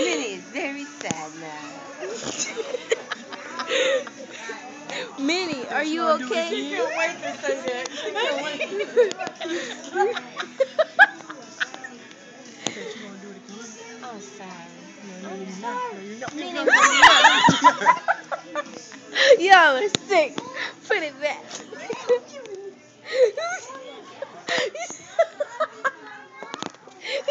Minnie is very sad now. Minnie, are you okay? She can't wait to say that. She can't wait to say that. I'm sorry. No, no, sick. Put it back.